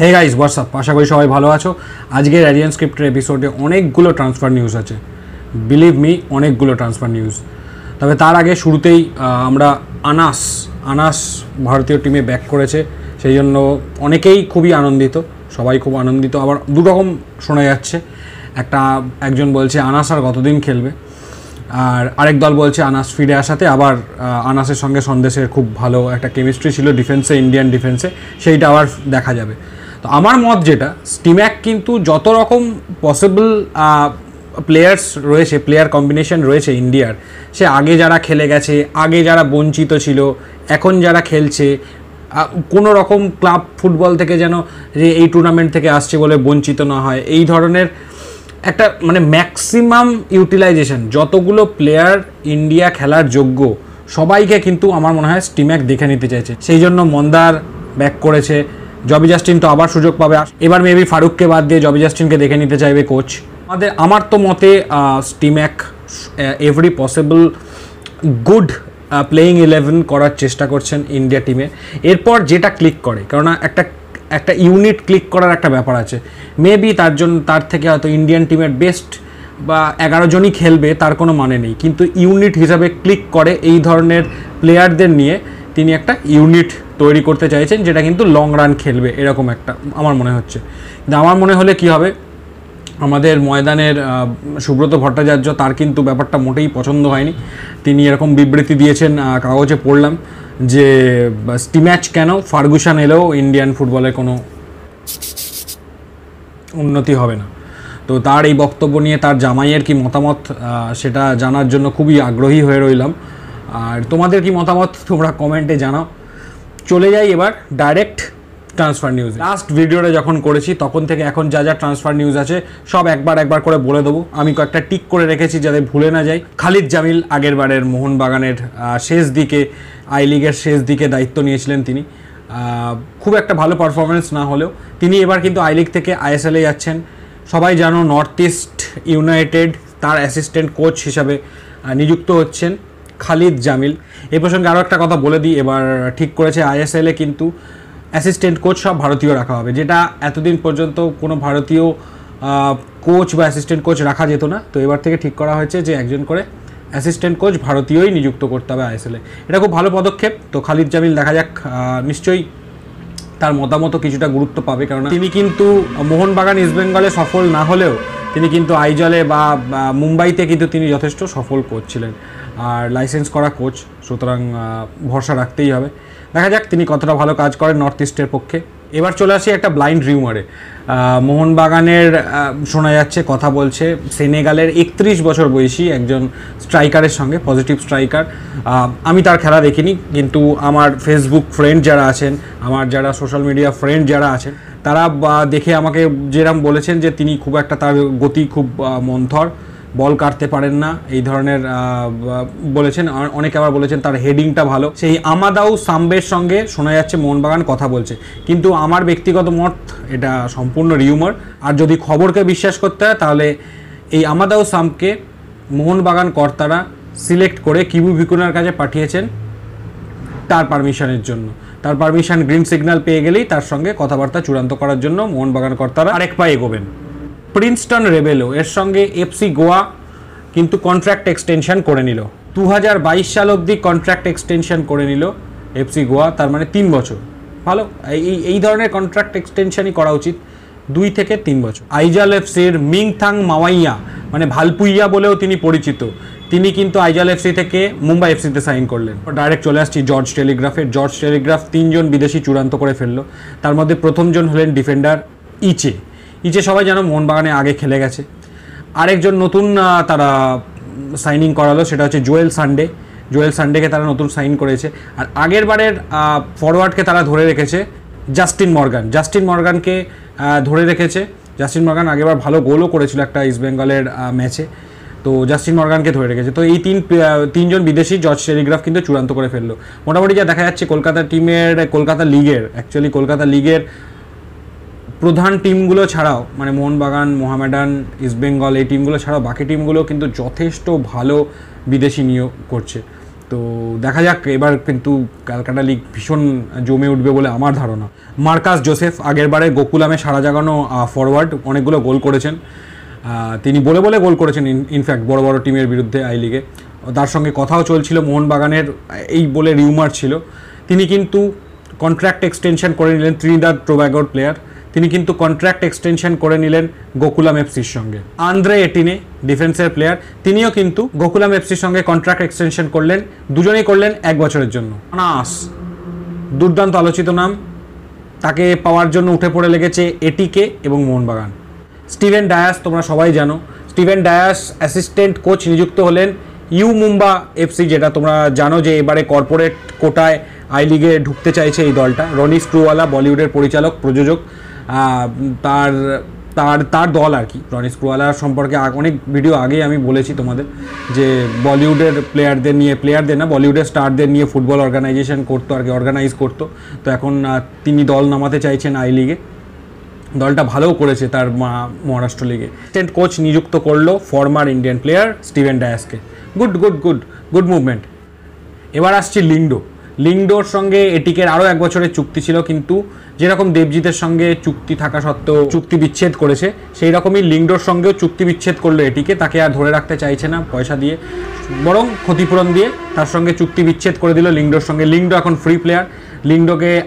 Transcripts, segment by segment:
Hey guys WhatsApp আশা করি সবাই ভালো আছো। আজকের অ্যারিয়ান স্ক্রিপ্টের এপিসোডে অনেকগুলো ট্রান্সফার নিউজ আছে। বিলিভ মি অনেকগুলো ট্রান্সফার নিউজ তবে তার আগে শুরুতেই আমরা আনাস আনাস ভারতীয় টিমে ব্যাক করেছে। সেই জন্য অনেকেই খুবই আনন্দিত, সবাই খুব আনন্দিত। আবার দু রকম শোনা যাচ্ছে, একটা, একজন বলছে আনাস আর কতদিন খেলবে? আর আরেক দল বলছে আনাস ফিরে আসাতে, আবার আনাসের সঙ্গে সন্দেশের খুব ভালো একটা কেমিস্ট্রি ছিল ডিফেন্সে ইন্ডিয়ান ডিফেন্সে সেইটা আবার দেখা যাবে। তো আমার মত যেটা স্টিম্যাক কিন্তু যত রকম পসিবল প্লেয়ার্স রয়েছে প্লেয়ার কম্বিনেশন রয়েছে ইন্ডিয়ার সে আগে যারা খেলে গেছে, আগে যারা বঞ্চিত ছিল, এখন যারা খেলছে কোনো রকম ক্লাব ফুটবল থেকে যেন যে এই টুর্নামেন্ট থেকে আসছে বলে বঞ্চিত না হয়, এই ধরনের একটা মানে ম্যাক্সিমাম ইউটিলাইজেশন যতগুলো প্লেয়ার ইন্ডিয়া খেলার যোগ্য, সবাইকে কিন্তু আমার মনে হয় স্টিম্যাক দেখে নিতে চাইছে। সেই জন্য মন্দার ব্যাক করেছে জবি জাস্টিন তো আবার সুযোগ পাবে। এবার মেবি ফারুককে বাদ দিয়ে জবি জাস্টিনকে দেখে নিতে চাইবে কোচ আমাদের, আমার তো মতে Stimac every possible good playing eleven করার চেষ্টা করছেন ইন্ডিয়া টিমে এরপর যেটা ক্লিক করে, কেননা একটা একটা ইউনিট ক্লিক করার একটা ব্যাপার আছে। মেবি তার জন্য তার থেকে হয়তো ইন্ডিয়ান টিমের বেস্ট বা এগারো জনই খেলবে, তার কোনো মানে নেই। কিন্তু ইউনিট হিসাবে ক্লিক করে এই ধরনের প্লেয়ারদের নিয়ে তিনি একটা ইউনিট তৈরি করতে চাইছেন যেটা কিন্তু লং রান খেলবে, এরকম একটা আমার মনে হচ্ছে। কিন্তু আমার মনে হলে কি হবে? আমাদের ময়দানের সুব্রত ভট্টাচার্য তার কিন্তু ব্যাপারটা মোটেই পছন্দ হয়নি। তিনি এরকম বিবৃতি দিয়েছেন কাগজে পড়লাম যে স্টিম্যাচ কেন ফার্গুসান এলেও ইন্ডিয়ান ফুটবলে কোনো উন্নতি হবে না। তো তার এই বক্তব্য নিয়ে তার জামাইয়ের কি মতামত সেটা জানার জন্য খুবই আগ্রহী হয়ে রইলাম। আর তোমাদের কি মতামত? তোমরা কমেন্টে জানাও। চলে যাই এবার ডাইরেক্ট ট্রান্সফার নিউজ লাস্ট ভিডিওটা যখন করেছি, তখন থেকে এখন যা যা ট্রান্সফার নিউজ আছে, সব একবার একবার করে বলে দেবো। আমি কয়েকটা টিক করে রেখেছি যাতে ভুলে না যাই। খালিদ জামিল আগের বারের মোহনবাগানের শেষ দিকে আই লিগের শেষ দিকে দায়িত্ব নিয়েছিলেন তিনি। খুব একটা ভালো পারফরমেন্স না হলেও তিনি এবার কিন্তু আই লিগ থেকে আইএসএলে যাচ্ছেন। সবাই জানো নর্থ ইস্ট ইউনাইটেড তার অ্যাসিস্ট্যান্ট কোচ হিসাবে নিযুক্ত হচ্ছেন। খালিদ জামিল। এই প্রসঙ্গে আরও একটা কথা বলে দিই এবার ঠিক করেছে আইএসএলে কিন্তু অ্যাসিস্ট্যান্ট কোচ সব ভারতীয় রাখা হবে যেটা এতদিন পর্যন্ত কোনো ভারতীয় কোচ বা অ্যাসিস্ট্যান্ট কোচ রাখা যেত না। তো এবার থেকে ঠিক করা হয়েছে যে একজন করে অ্যাসিস্ট্যান্ট কোচ ভারতীয়ই নিযুক্ত করতে হবে আইএসএলে এটা খুব ভালো পদক্ষেপ। তো খালিদ জামিল দেখা যাক নিশ্চয়ই তার মতামত কিছুটা গুরুত্ব পাবে কারণ তিনি কিন্তু মোহনবাগান ইস্টবেঙ্গলে সফল না হলেও তিনি কিন্তু আইজলে বা মুম্বাইতে কিন্তু তিনি যথেষ্ট সফল কোচ ছিলেন। আর লাইসেন্স করা কোচ সুতরাং ভরসা রাখতেই হবে। দেখা যাক তিনি কতটা ভালো কাজ করেন নর্থ ইস্টের পক্ষে। এবার চলে আসি একটা ব্লাইন্ড রিউমারে মোহনবাগানের শোনা যাচ্ছে, কথা বলছে, সেনেগালের একত্রিশ বছর বয়সী একজন স্ট্রাইকারের সঙ্গে পজিটিভ স্ট্রাইকার আমি তার খেলা দেখিনি, কিন্তু আমার ফেসবুক ফ্রেন্ড যারা আছেন, আমার যারা সোশ্যাল মিডিয়া ফ্রেন্ড যারা আছেন তারা দেখে আমাকে যেরকম বলেছেন যে তিনি খুব একটা তার গতি খুব মন্থর, বল কাটতে পারেন না, এই ধরনের বলেছেন। অনেকে আবার বলেছেন তার হেডিংটা ভালো। সেই আমাদাউ সাম্বের সঙ্গে শোনা যাচ্ছে মোহনবাগান কথা বলছে। কিন্তু আমার ব্যক্তিগত মত, এটা সম্পূর্ণ রিউমার। আর যদি খবরকে বিশ্বাস করতে হয়, তাহলে এই আমাদাউ সামকে মোহনবাগান কর্তারা সিলেক্ট করে কিবু ভিকুনার কাছে পাঠিয়েছেন তার পারমিশনের জন্য। তার পারমিশন গ্রিন সিগন্যাল পেয়ে গেলেই তার সঙ্গে কথাবার্তা চূড়ান্ত করার জন্য মোহনবাগান কর্তারা আরেক পা এগোবেন। প্রিন্সটন রেবেলো, এর সঙ্গে এফসি গোয়া কিন্তু কন্ট্রাক্ট এক্সটেনশন করে নিল। দু হাজার বাইশ সাল অবধি কন্ট্রাক্ট এক্সটেনশন করে নিল এফসি গোয়া, তার মানে তিন বছর। ভালো, এই এই ধরনের কন্ট্রাক্ট এক্সটেনশনই করা উচিত দুই থেকে তিন বছর। আইজাল এফসির মিংথাং মাওয়াইয়া মানে ভালপুইয়া বলেও তিনি পরিচিত। তিনি কিন্তু আইজাল এফসি থেকে মুম্বাই এফসিতে সাইন করলেন। ডাইরেক্ট চলে আসছি জর্জ টেলিগ্রাফে। জর্জ টেলিগ্রাফ তিনজন বিদেশি চূড়ান্ত করে ফেলল। তার মধ্যে প্রথমজন হলেন ডিফেন্ডার ইচে। ইচে সবাই জানো মোহনবাগানে আগে খেলে গেছে। আরেকজন নতুন তারা সাইনিং করালো, সেটা হচ্ছে জোয়েল সানডে। জোয়েল সানডেকে তারা নতুন সাইন করেছে। আর আগের বারের ফরওয়ার্ডকে তারা ধরে রেখেছে জাস্টিন মর্গান। জাস্টিন মর্গানকে ধরে রেখেছে। জাস্টিন মর্গান আগেরবার ভালো গোলও করেছিল একটা ইস্ট বেঙ্গলের ম্যাচে তো জাস্টিন মর্গানকে ধরে রেখেছে। তো এই তিন তিনজন বিদেশি জর্জ টেলিগ্রাফ কিন্তু চূড়ান্ত করে ফেলল। মোটামুটি যা দেখা যাচ্ছে কলকাতা টিমের কলকাতা লিগের অ্যাকচুয়ালি কলকাতা লিগের প্রধান টিমগুলো ছাড়াও মানে মোহনবাগান, মোহামেডান ইস্টবেঙ্গল এই টিমগুলো ছাড়াও বাকি টিমগুলো কিন্তু যথেষ্ট ভালো বিদেশি নিয়োগ করছে। তো দেখা যাক, এবার কিন্তু ক্যালকাটা লিগ ভীষণ জমে উঠবে বলে আমার ধারণা। মার্কাস জোসেফ আগেরবারে গোকুলামে সারা জাগানো ফরওয়ার্ড অনেকগুলো গোল করেছেন। তিনি বলে বলে গোল করেছেন ইনফ্যাক্ট বড় বড় টিমের বিরুদ্ধে আই লিগে তার সঙ্গে কথাও চলছিল, মোহনবাগানের, এই বলে রিউমার ছিল। তিনি কিন্তু কন্ট্রাক্ট এক্সটেনশন করে নিলেন ত্রিনিদাদ টোব্যাগোর প্লেয়ার তিনি কিন্তু কন্ট্রাক্ট এক্সটেনশন করে নিলেন গোকুলাম এফসির সঙ্গে। আন্দ্রে এটিনে ডিফেন্সের প্লেয়ার তিনিও কিন্তু গোকুলাম এফসির সঙ্গে কন্ট্রাক্ট এক্সটেনশন করলেন, দুজনেই করলেন এক বছরের জন্য। আনাস, দুর্দান্ত আলোচিত নাম। তাকে পাওয়ার জন্য উঠে পড়ে লেগেছে এটিকে এবং মোহনবাগান। স্টিভেন ডায়াস তোমরা সবাই জানো। স্টিভেন ডায়াস অ্যাসিস্ট্যান্ট কোচ নিযুক্ত হলেন ইউ মুম্বা এফসি, যেটা তোমরা জানো যে এবারে কর্পোরেট কোটায় আই লিগে ঢুকতে চাইছে এই দলটা। রনি স্ক্রুওয়ালা বলিউডের পরিচালক, প্রযোজক তার তার তার দল আর কি। রনি স্ক্রুওয়ালা সম্পর্কে অনেক ভিডিও আগেই আমি বলেছি তোমাদের যে বলিউডের প্লেয়ারদের নিয়ে প্লেয়ারদের না, বলিউডের স্টারদের নিয়ে ফুটবল অর্গানাইজেশন করতো আর কি অর্গানাইজ করতো। তো এখন তিনি দল নামাতে চাইছেন আই লিগে দলটা ভালোও করেছে তার মা- মহারাষ্ট্র লিগে অ্যাসিস্ট্যান্ট কোচ নিযুক্ত করল former Indian player Steven ডায়াসকে good good good good movement এবার আসছি লিংডো লিংডোর সঙ্গে এটিকের আরও এক বছরের চুক্তি ছিল, কিন্তু যেরকম দেবজিতের সঙ্গে চুক্তি থাকা সত্ত্বেও চুক্তি বিচ্ছেদ করেছে, সেই রকমই লিংডোর সঙ্গেও চুক্তি বিচ্ছেদ করল এটিকে। তাকে আর ধরে রাখতে চাইছে না, পয়সা দিয়ে, বরং ক্ষতিপূরণ দিয়ে তার সঙ্গে চুক্তি বিচ্ছেদ করে দিল লিংডোর সঙ্গে। লিংডো এখন ফ্রি প্লেয়ার লিংডোকে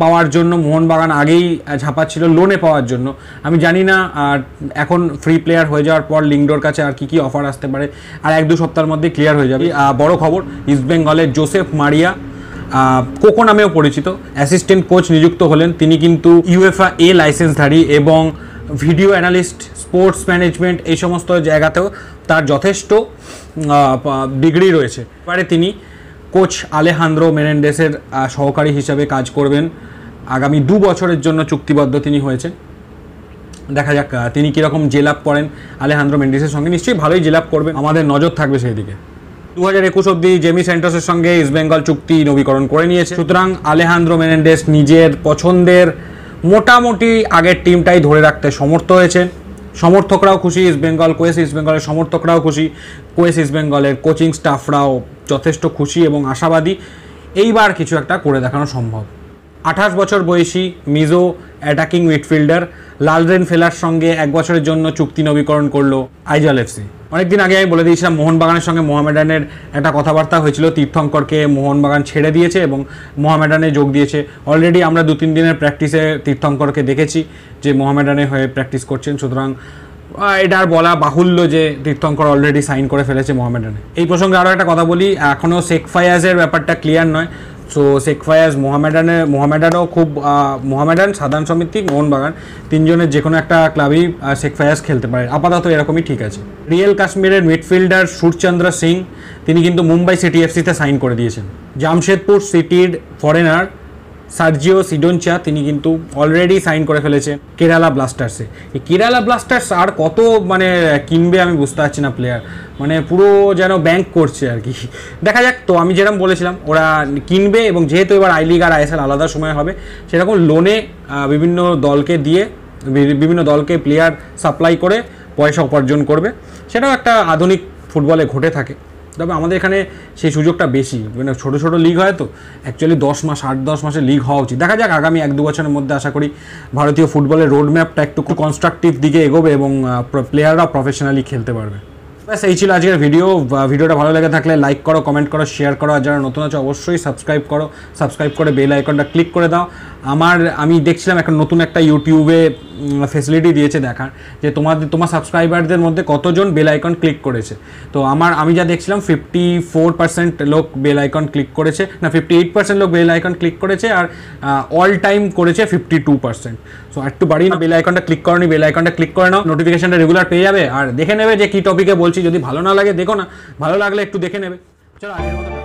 পাওয়ার জন্য, মোহনবাগান আগেই ঝাঁপাচ্ছিল লোনে পাওয়ার জন্য। আমি জানি না, আর এখন ফ্রি প্লেয়ার হয়ে যাওয়ার পর লিংডোর কাছে আর কি কি অফার আসতে পারে, আর এক দু সপ্তাহের মধ্যে ক্লিয়ার হয়ে যাবে। বড় খবর ইস্টবেঙ্গলের জোসেফ মারিয়া কোকো নামেও পরিচিত অ্যাসিস্ট্যান্ট কোচ নিযুক্ত হলেন। তিনি কিন্তু ইউএফআ এ লাইসেন্সধারী এবং ভিডিও অ্যানালিস্ট স্পোর্টস ম্যানেজমেন্ট এই সমস্ত জায়গাতেও তার যথেষ্ট ডিগ্রি রয়েছে। এবারে তিনি কোচ আলেহান্দ্রো মেনেন্ডেসের সহকারী হিসাবে কাজ করবেন। আগামী দু বছরের জন্য চুক্তিবদ্ধ তিনি হয়েছেন। দেখা যাক তিনি কীরকম জেলাপ করেন আলেহান্দ্রো মেন্ডিসের সঙ্গে। নিশ্চয়ই ভালোই জেলাপ করবেন আমাদের নজর থাকবে সেই দিকে দু হাজার একুশ অব্দি জেমি সেন্টার্সের সঙ্গে ইস্টবেঙ্গল চুক্তি নবীকরণ করে নিয়েছে। সুতরাং আলেহান্দ্রো মেনেন্ডেস নিজের পছন্দের, মোটামুটি আগের টিমটাই ধরে রাখতে সমর্থ হয়েছেন সমর্থকরাও খুশি ইস্টবেঙ্গল কোয়েস ইস্টবেঙ্গলের সমর্থকরাও খুশি। কোয়েস ইস্টবেঙ্গলের কোচিং স্টাফরাও যথেষ্ট খুশি এবং আশাবাদী। এইবার কিছু একটা করে দেখানো সম্ভব। আঠাশ বছর বয়সী মিজো অ্যাটাকিং মিডফিল্ডার লালরেন ফেলার সঙ্গে এক বছরের জন্য চুক্তি নবীকরণ করল আইজল এফসি। অনেকদিন আগে আমি বলে দিয়েছিলাম, মোহনবাগানের সঙ্গে মোহামেডানের একটা কথাবার্তা হয়েছিল। তীর্থঙ্করকে মোহনবাগান ছেড়ে দিয়েছে এবং মোহামেডানে যোগ দিয়েছে। অলরেডি আমরা দু তিন দিনের প্র্যাকটিসে তীর্থঙ্করকে দেখেছি যে মোহামেডানে হয়ে প্র্যাকটিস করছেন। সুতরাং এটা বলা বাহুল্য যে তীর্থঙ্কর অলরেডি সাইন করে ফেলেছে মোহামেডানে এই প্রসঙ্গে আরও একটা কথা বলি এখনও শেখ ফায়াজের ব্যাপারটা ক্লিয়ার নয়। সো শেখ ফায়াজ মোহামেডানে মোহামেডানও খুব মোহামেডান সাধারণ সমিতি, মোহনবাগান, তিনজনের যে কোনো একটা ক্লাবেই শেখ ফায়াজ খেলতে পারে। আপাতত এরকমই ঠিক আছে। রিয়েল কাশ্মীরের মিডফিল্ডার সুরচন্দ্র সিং তিনি কিন্তু মুম্বাই সিটি এফসিতে সাইন করে দিয়েছেন। জামশেদপুর সিটির ফরেনার সার্জিও সিডোনচা তিনি কিন্তু অলরেডি সাইন করে ফেলেছে কেরালা ব্লাস্টার্সে এই কেরালা ব্লাস্টার্স আর কত মানে কিনবে আমি বুঝতে পারছি না প্লেয়ার মানে পুরো যেন ব্যাংক করছে আর কি। দেখা যাক, তো আমি যেরকম বলেছিলাম, ওরা কিনবে এবং যেহেতু এবার আই লিগ আর আইএসএল আলাদা সময় হবে, সেরকম লোনে বিভিন্ন দলকে দিয়ে বিভিন্ন দলকে প্লেয়ার সাপ্লাই করে পয়সা উপার্জন করবে। সেটাও একটা আধুনিক ফুটবলে ঘটে থাকে। তবে আমাদের এখানে সেই সুযোগটা বেশি। মানে ছোটো ছোটো লিগ হয় তো অ্যাকচুয়ালি দশ মাস, আট, দশ মাসের লিগ হওয়া উচিত। দেখা যাক, আগামী এক, দু বছরের মধ্যে আশা করি ভারতীয় ফুটবলের রোড ম্যাপটা একটু কনস্ট্রাকটিভ দিকে এগোবে এবং প্লেয়াররা প্রফেশনালি খেলতে পারবে। ব্যাস, এই ছিল আজকের ভিডিও ভিডিওটা ভালো লেগে থাকলে লাইক করো কমেন্ট করো শেয়ার করো। আর যারা নতুন আছে, অবশ্যই সাবস্ক্রাইব করো। সাবস্ক্রাইব করে বেল আইকনটা ক্লিক করে দাও। আমার, আমি দেখছিলাম এখন নতুন একটা ইউটিউবে ফেসিলিটি দিয়েছে দেখার, যে তোমাদের, তোমার সাবস্ক্রাইবারদের মধ্যে কতজন বেল আইকন ক্লিক করেছে। তো আমার, আমি যা দেখছিলাম ফিফটি ফোর পার্সেন্ট লোক বেল আইকন ক্লিক করেছে, না ফিফটি এইট পার্সেন্ট লোক বেল আইকন ক্লিক করেছে, আর অল টাইম করেছে ফিফটি টু পার্সেন্ট সো একটু বাড়ি না বেল আইকনটা ক্লিক করনি বেল আইকনটা ক্লিক করে নাও নোটিফিকেশনটা রেগুলার পেয়ে যাবে, আর দেখে নেবে যে কী টপিকে বলছি, যদি ভালো না লাগে, দেখো না, ভালো লাগলে একটু দেখে নেবে। চলো আজকের মতো